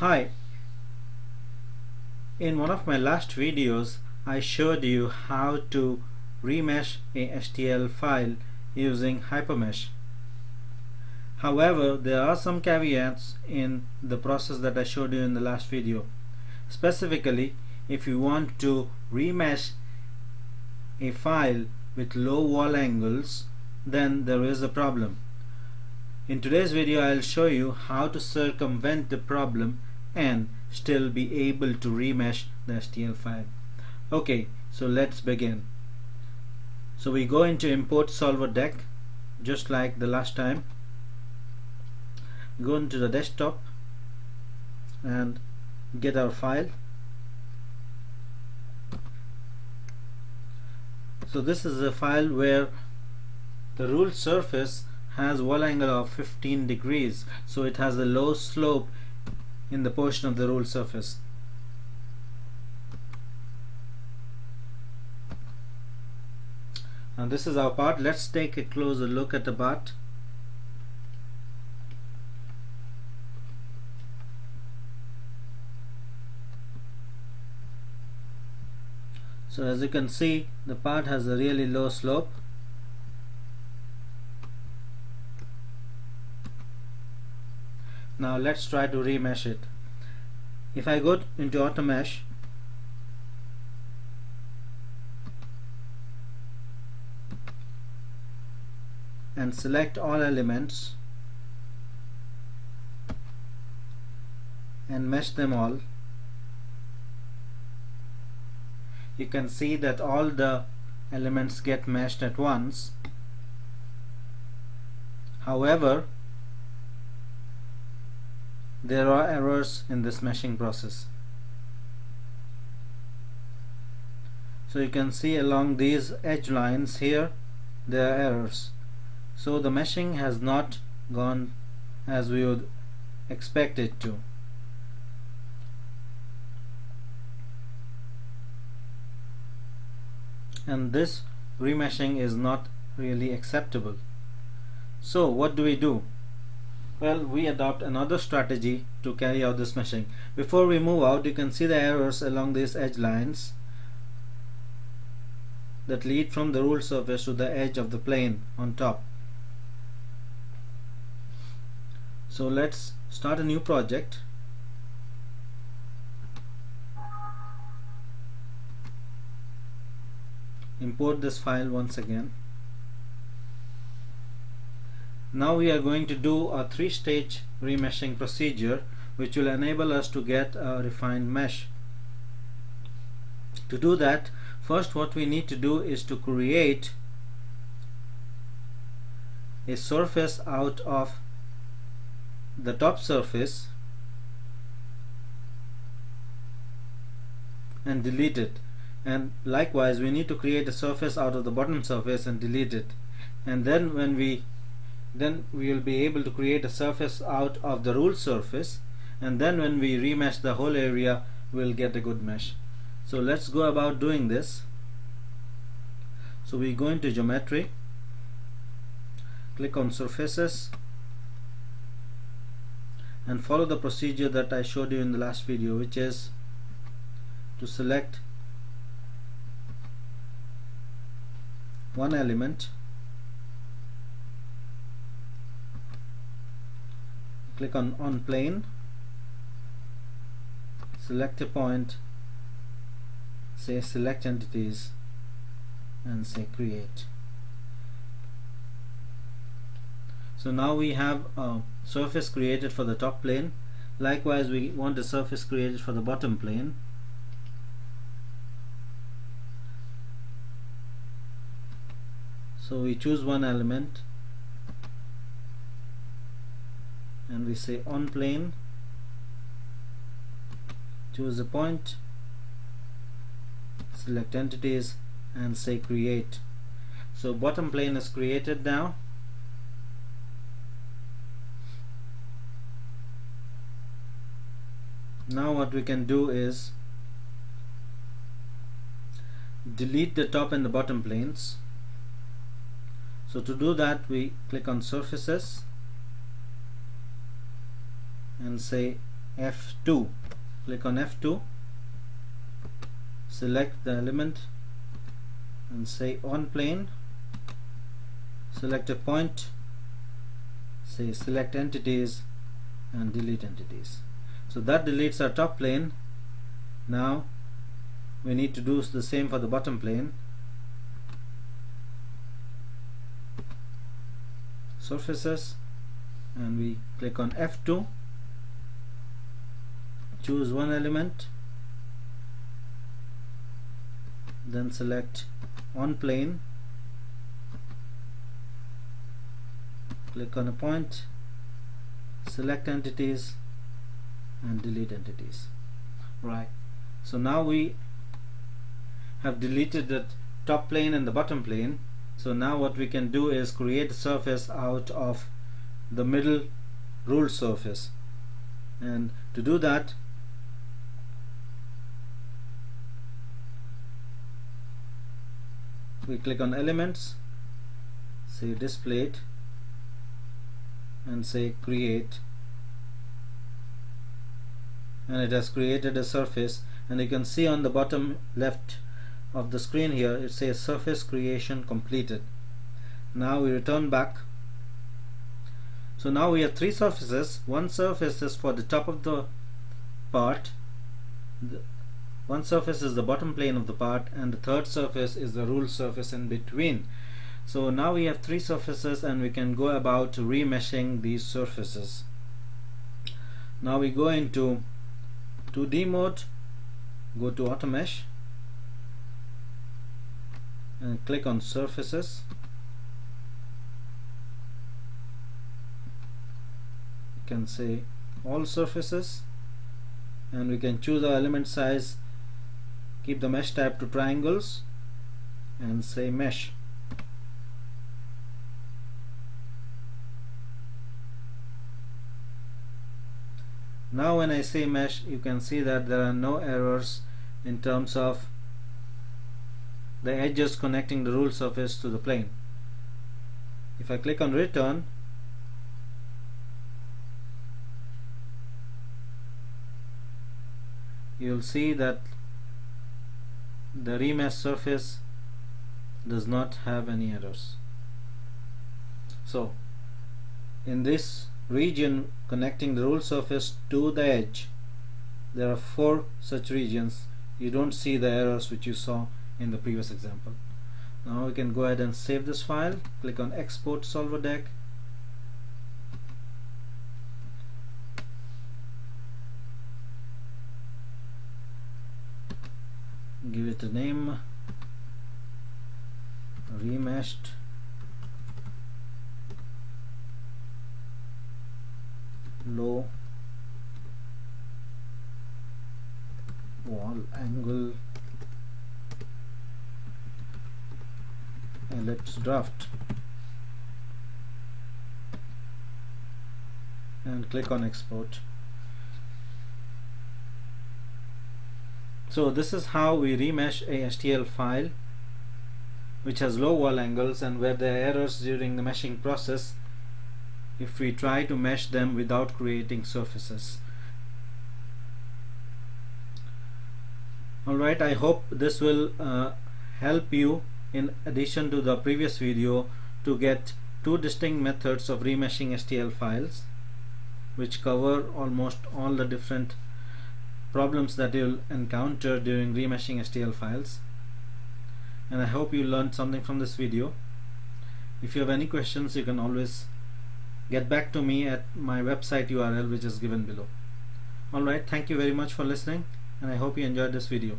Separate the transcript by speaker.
Speaker 1: Hi, in one of my last videos I showed you how to remesh a STL file using Hypermesh. However, there are some caveats in the process that I showed you in the last video. Specifically, if you want to remesh a file with low wall angles, then there is a problem. In today's video I'll show you how to circumvent the problem and still be able to remesh the STL file. Okay, so let's begin. So we go into import solver deck just like the last time. Go into the desktop and get our file. So this is a file where the ruled surface has wall angle of 15 degrees so it has a low slope in the portion of the ruled surface. Now this is our part. Let's take a closer look at the part. So as you can see the part has a really low slope now let's try to remesh it. If I go into AutoMesh and select all elements and mesh them all you can see that all the elements get meshed at once. However there are errors in this meshing process. So you can see along these edge lines here there are errors. So the meshing has not gone as we would expect it to. And this remeshing is not really acceptable. So what do we do well, we adopt another strategy to carry out this meshing. Before we move out, you can see the errors along these edge lines that lead from the ruled surface to the edge of the plane on top. So let's start a new project. Import this file once again now we are going to do a three-stage remeshing procedure which will enable us to get a refined mesh. To do that first what we need to do is to create a surface out of the top surface and delete it. And likewise we need to create a surface out of the bottom surface and delete it. And then when we then we will be able to create a surface out of the ruled surface and then when we remesh the whole area we'll get a good mesh. So let's go about doing this. So we go into geometry click on surfaces and follow the procedure that I showed you in the last video which is to select one element click on on plane. Select a point. Say select entities and say create. So now we have a surface created for the top plane. Likewise we want a surface created for the bottom plane. So we choose one element and we say on plane choose a point select entities and say create. So bottom plane is created now. Now what we can do is delete the top and the bottom planes. So to do that we click on surfaces and say F2 click on F2 select the element and say on plane. Select a point. Say select entities and delete entities. So that deletes our top plane. Now we need to do the same for the bottom plane. Surfaces. And we click on F2 choose one element then select on plane click on a point select entities and delete entities. Right. So now we have deleted the top plane and the bottom plane. So now what we can do is create a surface out of the middle ruled surface. And to do that we click on elements say displayed and say create. And it has created a surface and you can see on the bottom left of the screen here it says surface creation completed. Now we return back. So now we have three surfaces. One surface is for the top of the part one surface is the bottom plane of the part and the third surface is the ruled surface in between. So now we have three surfaces and we can go about remeshing these surfaces. Now we go into 2D mode go to auto mesh and click on surfaces. You can say all surfaces and we can choose our element size keep the mesh type to triangles and say mesh. Now when I say mesh you can see that there are no errors in terms of the edges connecting the ruled surface to the plane. If I click on return you'll see that the remesh surface does not have any errors. So in this region connecting the rule surface to the edge there are four such regions. You don't see the errors which you saw in the previous example. Now we can go ahead and save this file. Click on export solver deck give it a name. Remeshed low. Wall angle. Ellipse draft. And click on export so this is how we remesh a STL file which has low wall angles and where there are errors during the meshing process if we try to mesh them without creating surfaces. Alright I hope this will uh, help you in addition to the previous video to get two distinct methods of remeshing STL files which cover almost all the different problems that you'll encounter during remeshing STL files. And I hope you learned something from this video. If you have any questions you can always get back to me at my website URL which is given below. Alright thank you very much for listening and I hope you enjoyed this video